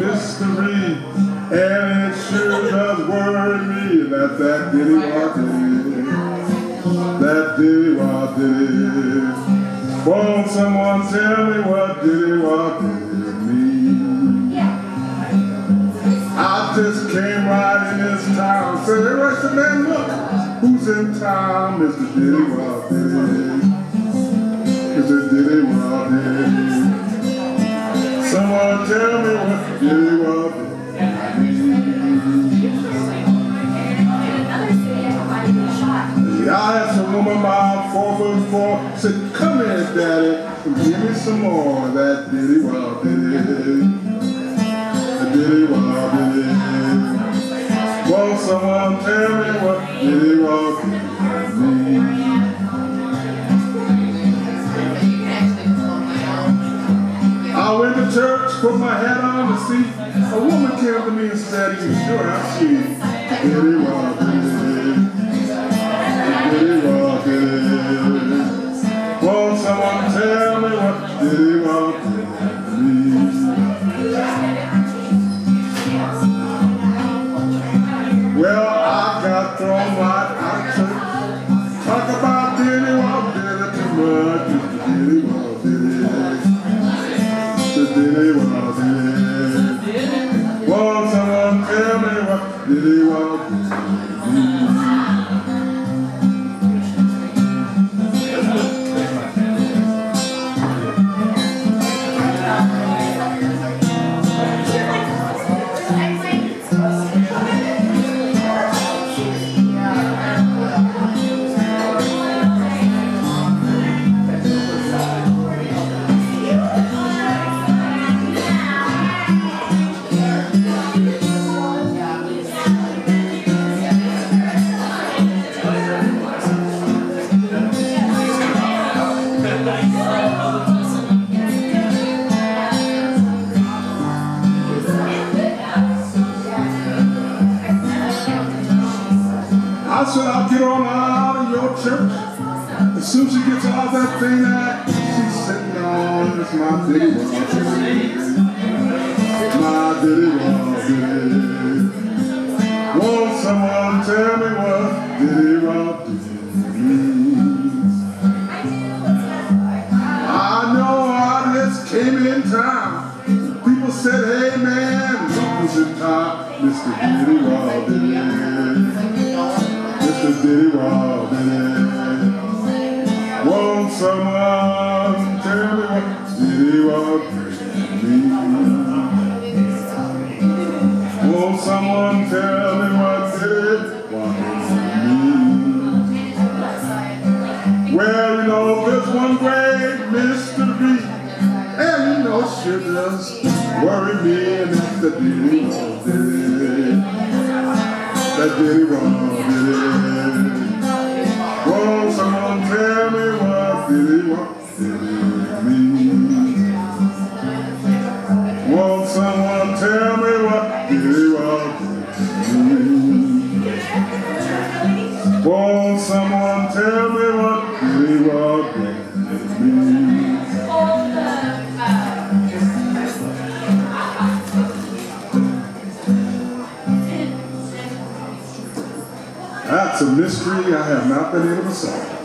mystery, and it sure does worry me that that diddy wah did, that diddy wah did. Won't someone tell me what diddy wah did mean? I just came right in this town, said, hey, where's the man, look, who's in town, Mr. Diddy Wah Diddy, Wah Diddy. I woman about four foot four, said, come here, daddy, and give me some more of that Diddy Wah Diddy diddy wah diddy. Won't someone tell me what diddy wah diddy put my hat on to see. A woman came to me and said, you sure how she diddy wah diddy. Diddy. Won't someone tell me what diddy wah diddy Well, I got thrown right out. Talk about Wah Diddy too much. Mr. Diddy what Diddy I said, I'll get on out of your church. As soon as she gets out of that thing that she's sitting on, it's my diddy wah My diddy diddy. Won't someone tell me what diddy wah diddy means? I know I just came in town. People said, hey man, who's in town, Mr. Diddy Wah Diddy. Mr. Diddy Wah Diddy. Won't someone tell me what Diddy Wah Diddy means? Won't someone tell me what Diddy Wah Diddy means? Well, you know, there's one great mystery, and you know, sure does worry me, and it's the Diddy Wah Diddy. That Diddy Wah Diddy. Won't someone tell me what Wah Diddy means? Won't someone tell me what Wah Diddy means? That's a mystery I have not been able to solve.